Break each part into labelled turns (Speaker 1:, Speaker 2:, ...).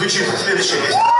Speaker 1: звучит следующая песня.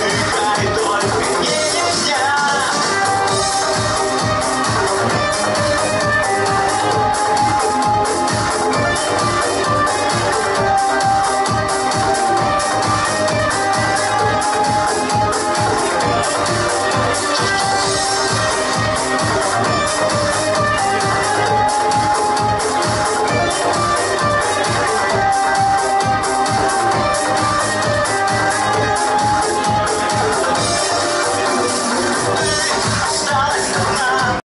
Speaker 1: Everybody